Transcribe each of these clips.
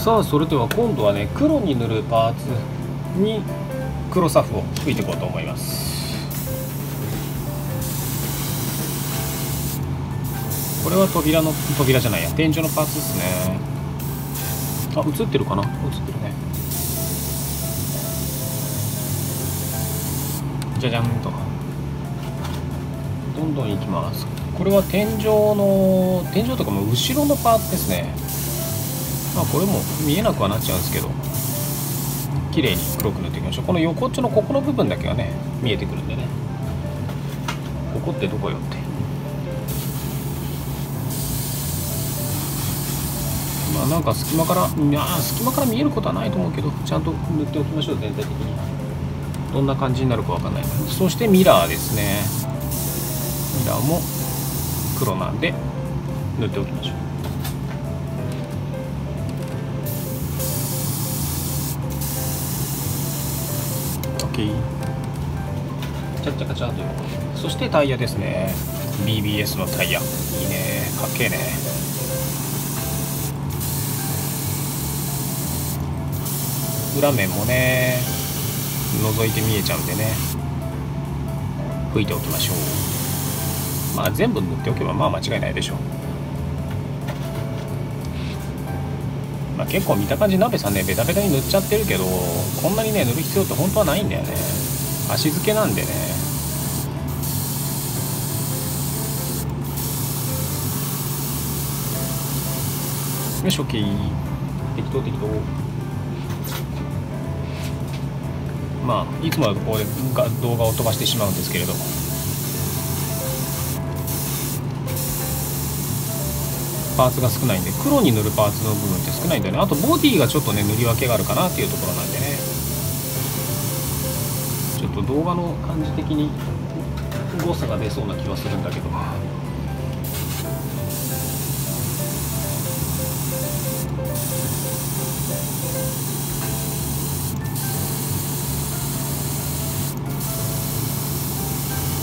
さあそれでは今度はね黒に塗るパーツに黒サフを吹いていこうと思います。これは扉の扉じゃないや天井のパーツですね。あ映ってるかな？映ってるね。じゃじゃんとどんどんいきます。これは天井の天井とかも後ろのパーツですね。まあこれも見えなくはなっちゃうんですけど。綺麗に黒く塗っていきましょう。この横っちょのここの部分だけがね見えてくるんでね。ここってどこよって。まあなんか隙間からいや隙間から見えることはないと思うけどちゃんと塗っておきましょう全体的に。どんな感じになるかわかんない。そしてミラーですね。ミラーも黒なんで塗っておきましょう。OK ちゃっちゃかちゃという。そしてタイヤですね。BBS のタイヤ。いいね。かっけえね。裏面もね覗いて見えちゃうんでね。拭いておきましょう。まあ全部塗っておけばまあ間違いないでしょう。まあ、結構見た感じ鍋さんねベタベタに塗っちゃってるけどこんなにね塗る必要って本当はないんだよね。足付けなんでね。よし OK 適当適当。まあいつもだとここで動画を飛ばしてしまうんですけれども。パーツが少ないんで黒に塗るパーツの部分って少ないんだよね。あとボディがちょっとね塗り分けがあるかなっていうところなんでね。ちょっと動画の感じ的に誤差が出そうな気はするんだけど。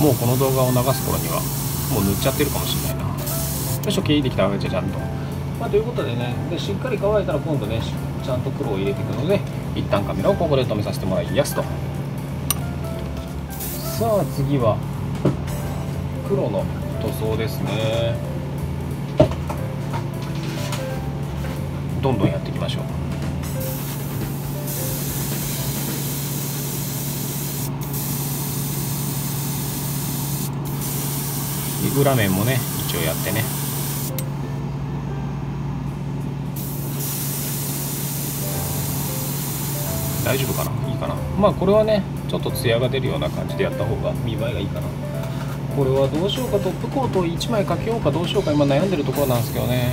もうこの動画を流す頃にはもう塗っちゃってるかもしれない。なよし OK できたわけじゃちゃんと、まあ、ということでねでしっかり乾いたら今度ねちゃんと黒を入れていくので一旦カメラをここで止めさせてもらいやすと。さあ次は黒の塗装ですね。どんどんやっていきましょう。裏面もね一応やってね。大丈夫かな？いいかな？まあこれはねちょっとツヤが出るような感じでやった方が見栄えがいいかな。これはどうしようかトップコート1枚かけようかどうしようか今悩んでるところなんですけどね。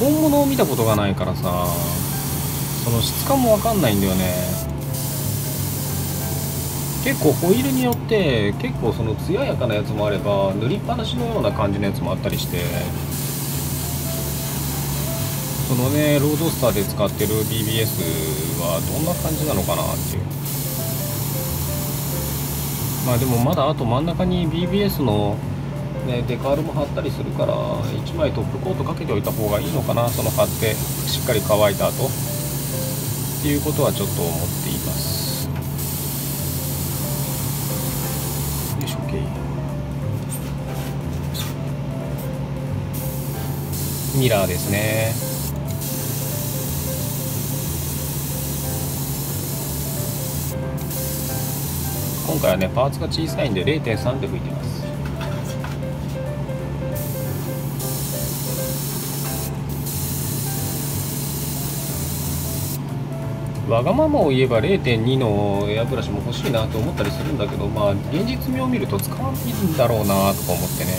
本物を見たことがないからさその質感も分かんないんだよね。結構ホイールによって結構その艶やかなやつもあれば塗りっぱなしのような感じのやつもあったりしてそのねロードスターで使ってる BBS はどんな感じなのかなっていう。まあでもまだあと真ん中に BBS の、ね、デカールも貼ったりするから1枚トップコートかけておいた方がいいのかなその貼ってしっかり乾いた後。っていうことはちょっと思っています。よいしょ OK ミラーですね。今回はねパーツが小さいんで0.3で吹いてます。わがままを言えば0.2のエアブラシも欲しいなと思ったりするんだけどまあ現実味を見ると使わないんだろうなとか思ってね。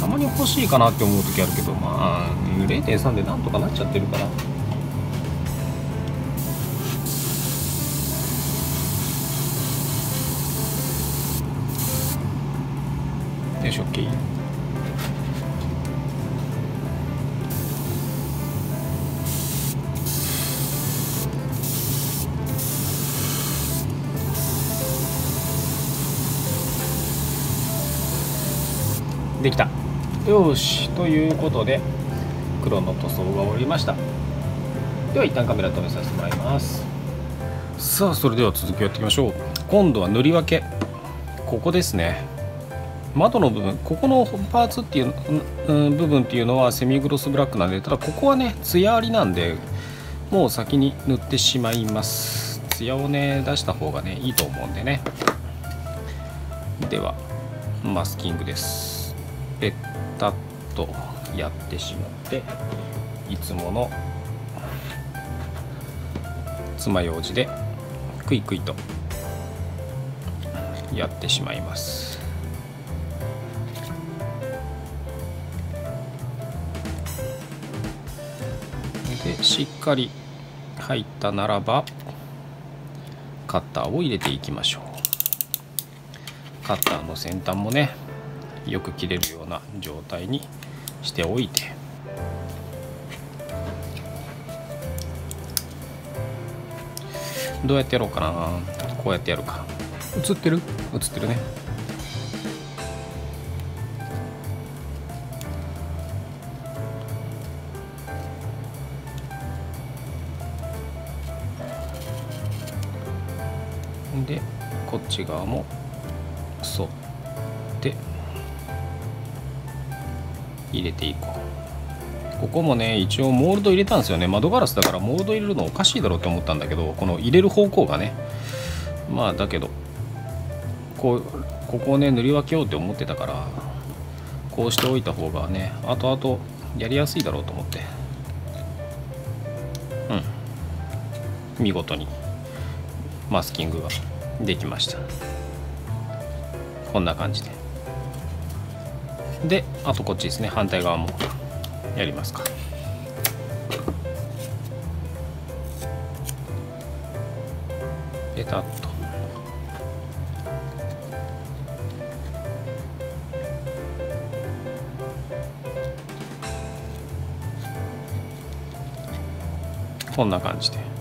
たまに欲しいかなって思う時あるけどまあ0.3でなんとかなっちゃってるから。できた。よしということで黒の塗装が終わりました。では一旦カメラ止めさせてもらいます。さあそれでは続きをやっていきましょう。今度は塗り分け。ここですね。窓の部分ここのパーツっていう、うん、部分っていうのはセミグロスブラックなんでただここはね艶ありなんでもう先に塗ってしまいます。艶をね出した方がねいいと思うんでね。ではマスキングです。ペタッとやってしまっていつもの爪楊枝でクイクイとやってしまいます。でしっかり入ったならばカッターを入れていきましょう。カッターの先端もねよく切れるような状態にしておいて。どうやってやろうかな。こうやってやるか。映ってる？映ってるね。でこっち側も入れていこう。ここもね一応モールド入れたんですよね。窓ガラスだからモールド入れるのおかしいだろうって思ったんだけどこの入れる方向がね。まあだけどこうここをね塗り分けようって思ってたからこうしておいた方がね後々やりやすいだろうと思って。うん。見事にマスキングができました。こんな感じで。であとこっちですね。反対側もやりますか。ペタッと。こんな感じで。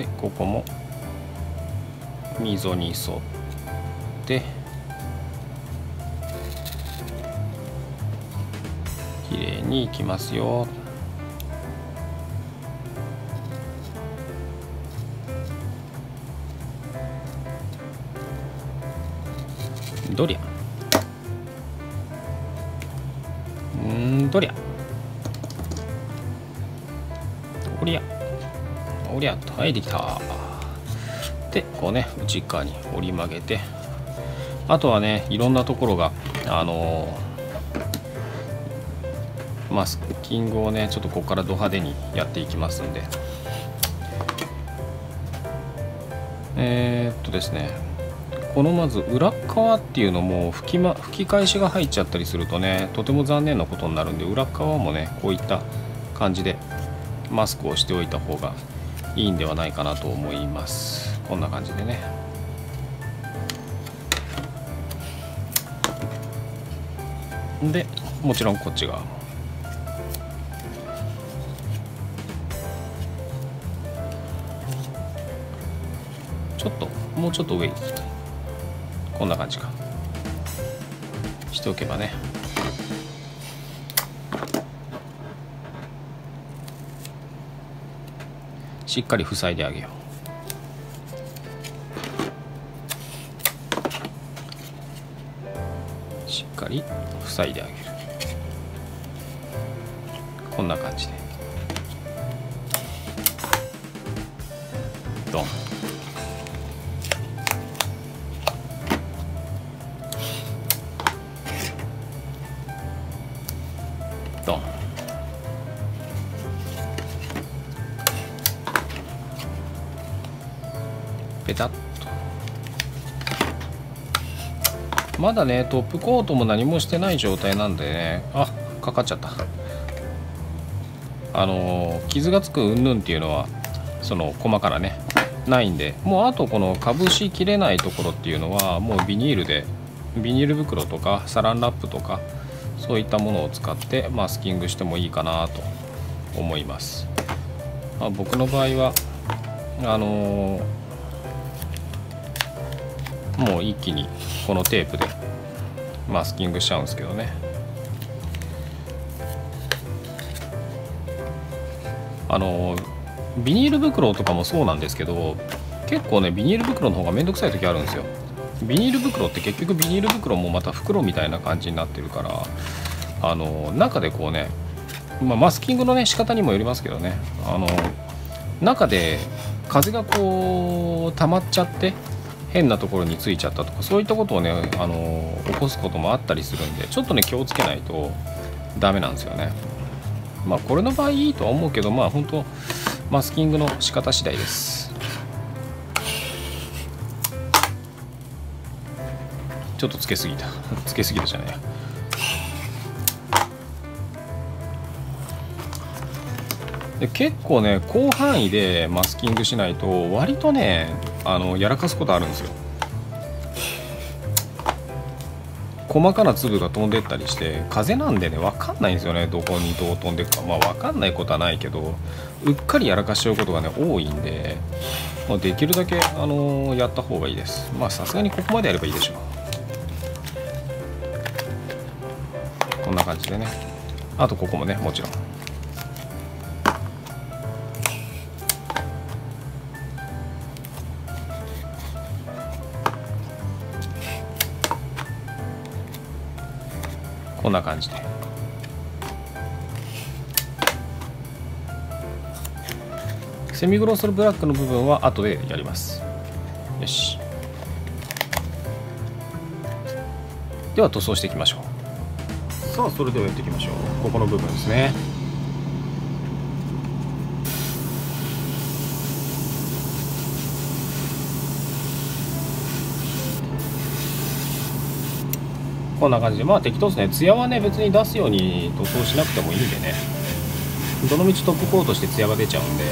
でここも溝に沿って。綺麗にいきますよ。どりゃ。んどりゃ。おりゃ。おりゃとはいできた。でこうね内側に折り曲げて。あとはねいろんなところがあの、マスキングをねちょっとここからド派手にやっていきますんで。えー、っとですね。このまず裏側っていうのも吹き,、ま、吹き返しが入っちゃったりするとねとても残念なことになるんで裏側もねこういった感じでマスクをしておいた方がいいんではないかなと思います。こんな感じでね。でもちろんこっち側も。ちょっともうちょっと上にこんな感じか。しておけばね。しっかり塞いであげよう。しっかり塞いであげる。こんな感じで。ドン。まだねトップコートも何もしてない状態なんでね。あかかっちゃった。あの傷がつくうんぬんっていうのはその細からねないんで。もうあとこのかぶしきれないところっていうのはもうビニールでビニール袋とかサランラップとかそういったものを使ってマスキングしてもいいかなと思います、まあ、僕の場合はあのー、もう一気にこのテープでマスキングしちゃうんですけどね。あの、ビニール袋とかもそうなんですけど結構ねビニール袋の方がめんどくさい時あるんですよ。ビニール袋って結局ビニール袋もまた袋みたいな感じになってるからあの中でこうね、まあ、マスキングのね仕方にもよりますけどね。あの中で風がこう溜まっちゃって変なところについちゃったとかそういったことをねあの起こすこともあったりするんでちょっとね気をつけないとダメなんですよね。まあこれの場合いいとは思うけどまあ本当マスキングの仕方次第です。ちょっとつけすぎた。つけすぎたじゃないで結構ね広範囲でマスキングしないと割とねあのやらかすことあるんですよ。細かな粒が飛んでったりして風なんでね分かんないんですよね。どこにどう飛んでくか。まあ分かんないことはないけどうっかりやらかしちゃうことがね多いんで、まあ、できるだけ、あのー、やった方がいいです。まあさすがにここまでやればいいでしょう。こんな感じでね。あとここもねもちろん。こんな感じで。セミグロスブラックの部分は後でやります。よし。では塗装していきましょう。さあそれではやっていきましょう。ここの部分ですね。こんな感じで。まあ適当ですね艶はね別に出すように塗装しなくてもいいんでね。どのみちトップコートして艶が出ちゃうんで。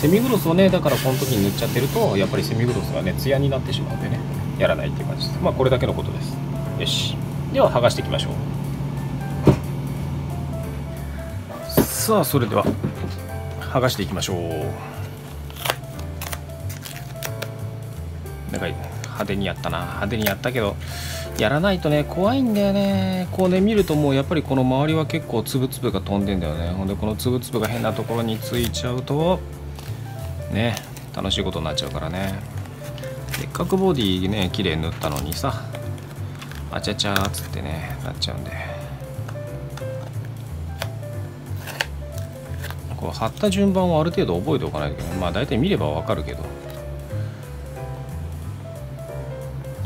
セミグロスをねだからこの時に塗っちゃってるとやっぱりセミグロスがね艶になってしまうんでね。やらないっていう感じです。まあこれだけのことです。よし。では剥がしていきましょう。さあそれでは剥がしていきましょう。長い派手にやったな。派手にやったけどやらないとね怖いんだよね。こうね見るともうやっぱりこの周りは結構つぶつぶが飛んでんだよね。ほんでこのつぶつぶが変なところについちゃうとね楽しいことになっちゃうからね。せっかくボディね綺麗に塗ったのにさあちゃちゃーっつってねなっちゃうんで。こう貼った順番をある程度覚えておかないといけない。まあ大体見ればわかるけど。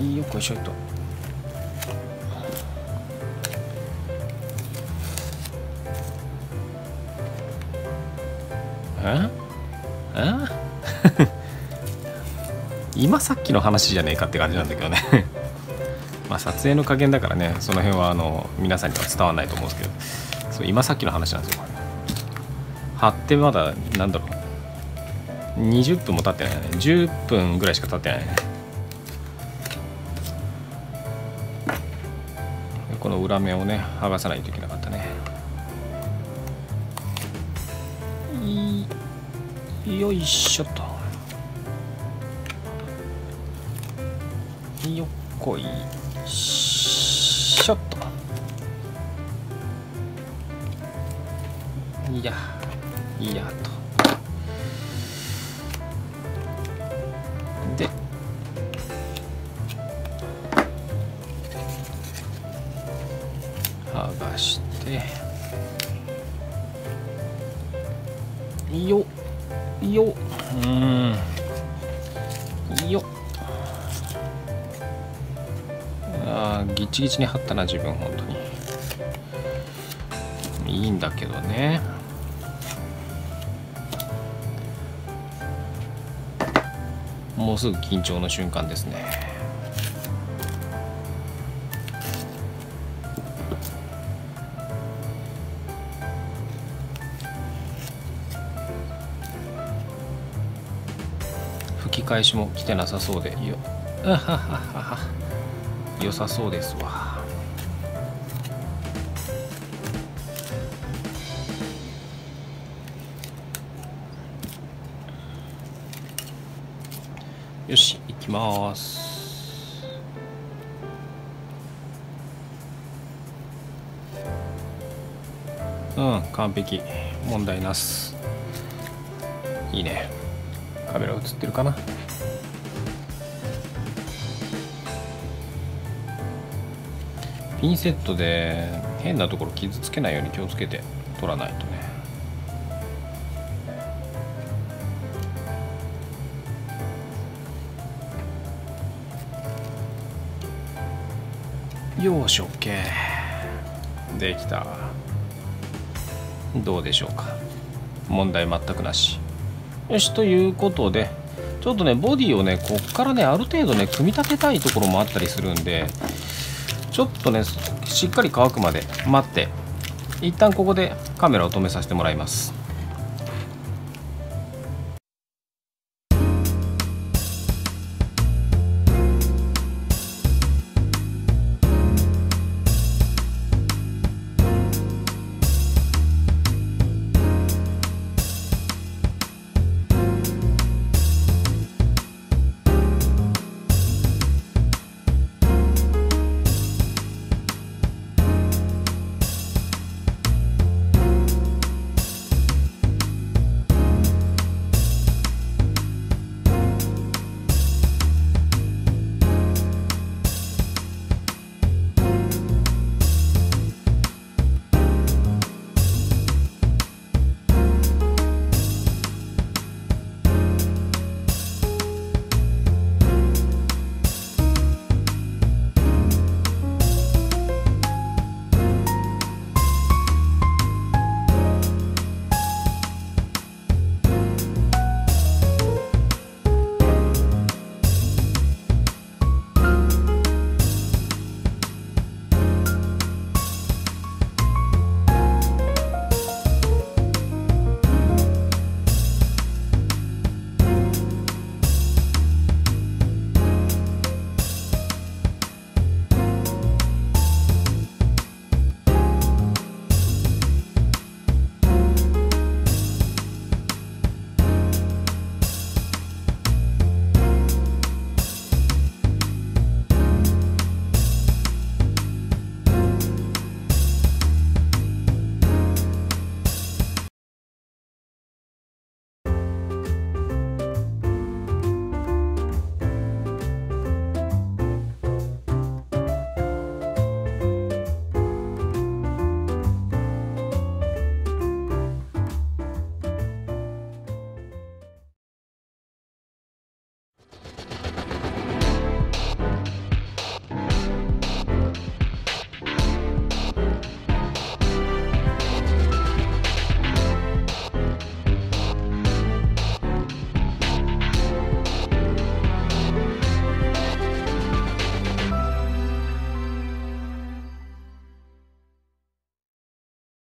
いいよこいしょいと。え？え？今さっきの話じゃねえかって感じなんだけどね。まあ撮影の加減だからね。その辺はあの皆さんには伝わらないと思うんですけど。そう今さっきの話なんですよ。貼ってまだなんだろう。20分も経ってないね。10分ぐらいしか経ってないね。裏面をね剥がさないといけなかったね。よいしょと。よっこいしょっと。いやいやと。ギチギチに貼ったな自分本当に。いいんだけどね。もうすぐ緊張の瞬間ですね。吹き返しも来てなさそうで。いいよあははは。良さそうですわ。よし行きます。うん完璧。問題なす。いいね。カメラ映ってるかな？ピンセットで変なところ傷つけないように気をつけて取らないとね。よし OK できた。どうでしょうか。問題全くなし。よしということでちょっとねボディをねこっからねある程度ね組み立てたいところもあったりするんでちょっとねしっかり乾くまで待って一旦ここでカメラを止めさせてもらいます。